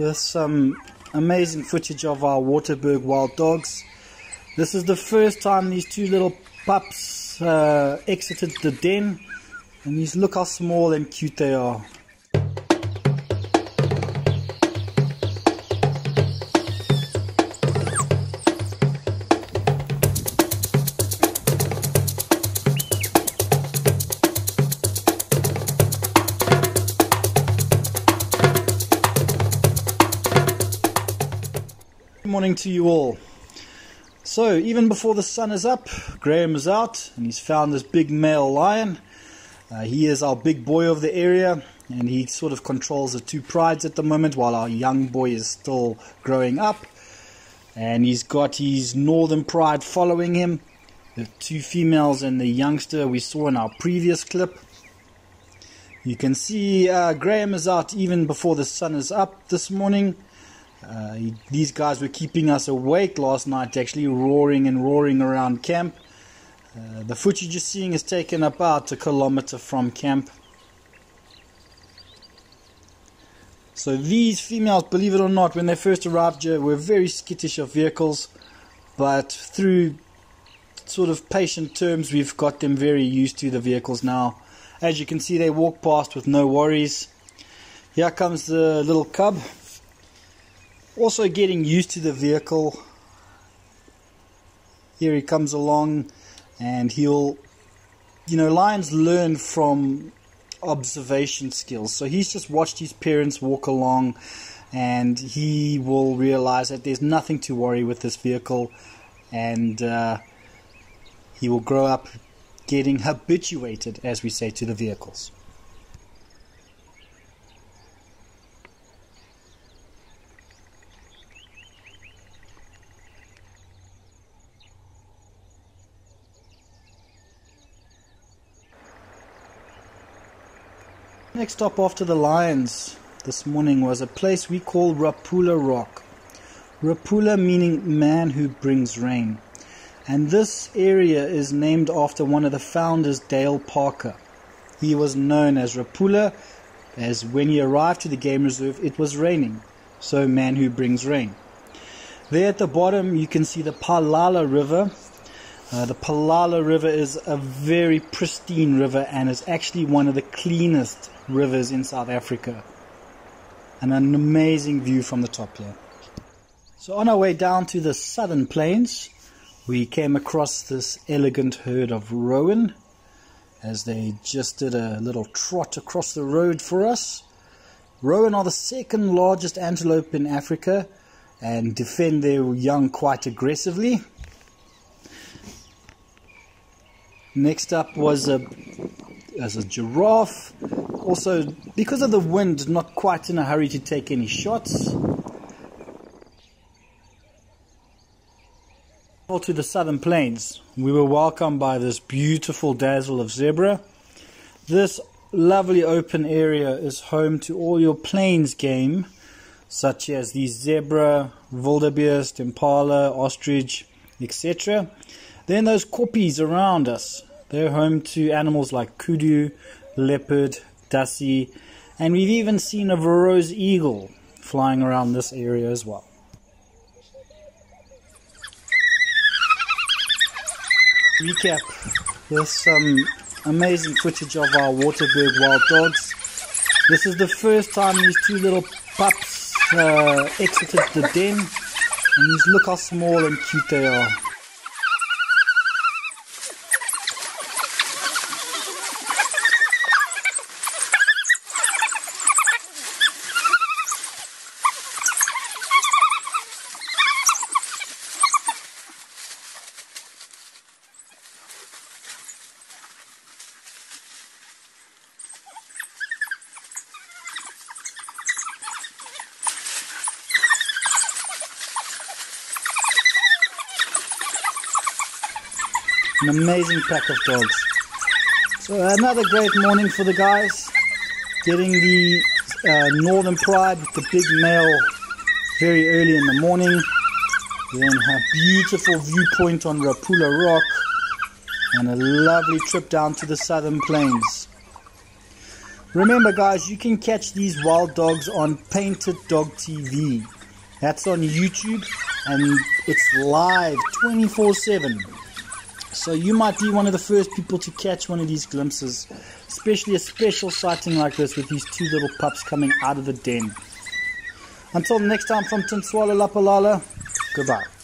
with some amazing footage of our Waterberg wild dogs. This is the first time these two little pups uh, exited the den and these look how small and cute they are. Good morning to you all. So, even before the sun is up, Graham is out and he's found this big male lion. Uh, he is our big boy of the area and he sort of controls the two prides at the moment while our young boy is still growing up. And he's got his northern pride following him. The two females and the youngster we saw in our previous clip. You can see uh, Graham is out even before the sun is up this morning. Uh, he, these guys were keeping us awake last night, actually roaring and roaring around camp. Uh, the footage you're seeing is taken about a kilometer from camp. So these females, believe it or not, when they first arrived here, were very skittish of vehicles, but through sort of patient terms, we've got them very used to the vehicles now. As you can see, they walk past with no worries. Here comes the little cub also getting used to the vehicle. Here he comes along and he'll, you know, lions learn from observation skills. So he's just watched his parents walk along and he will realize that there's nothing to worry with this vehicle and uh, he will grow up getting habituated, as we say, to the vehicles. Next stop after the Lions this morning was a place we call Rapula Rock. Rapula meaning man who brings rain. And this area is named after one of the founders, Dale Parker. He was known as Rapula, as when he arrived to the game reserve, it was raining. So, man who brings rain. There at the bottom, you can see the Palala River. Uh, the Palala River is a very pristine river and is actually one of the cleanest rivers in South Africa. And an amazing view from the top here. So on our way down to the southern plains, we came across this elegant herd of roan as they just did a little trot across the road for us. Roan are the second largest antelope in Africa and defend their young quite aggressively. Next up was a as a giraffe. Also, because of the wind, not quite in a hurry to take any shots. To the southern plains, we were welcomed by this beautiful dazzle of zebra. This lovely open area is home to all your plains game, such as the zebra, wildebeest, impala, ostrich, etc. Then those koppies around us, they're home to animals like kudu, leopard, dassie, and we've even seen a Verreaux's eagle flying around this area as well. Recap with some amazing footage of our Waterberg wild dogs. This is the first time these two little pups uh, exited the den, and these look how small and cute they are. An amazing pack of dogs. So another great morning for the guys. Getting the uh, Northern Pride with the big male very early in the morning. Then a beautiful viewpoint on Rapula Rock. And a lovely trip down to the southern plains. Remember, guys, you can catch these wild dogs on Painted Dog TV. That's on YouTube and it's live 24 7. So you might be one of the first people to catch one of these glimpses, especially a special sighting like this with these two little pups coming out of the den. Until next time from Tintswalo Lapalala, goodbye.